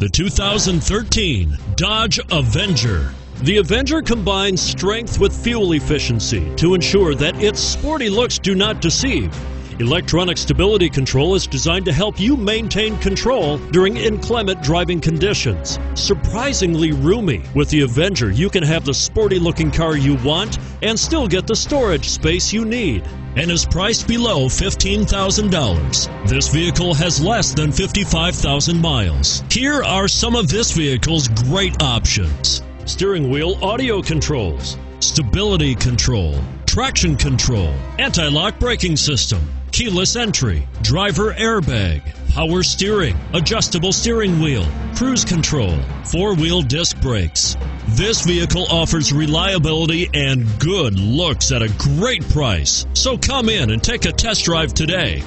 The 2013 Dodge Avenger. The Avenger combines strength with fuel efficiency to ensure that its sporty looks do not deceive. Electronic stability control is designed to help you maintain control during inclement driving conditions. Surprisingly roomy, with the Avenger, you can have the sporty looking car you want and still get the storage space you need and is priced below $15,000. This vehicle has less than 55,000 miles. Here are some of this vehicle's great options steering wheel audio controls, stability control, traction control, anti lock braking system, keyless entry, driver airbag, power steering, adjustable steering wheel, cruise control, four wheel disc brakes. This vehicle offers reliability and good looks at a great price. So come in and take a test drive today.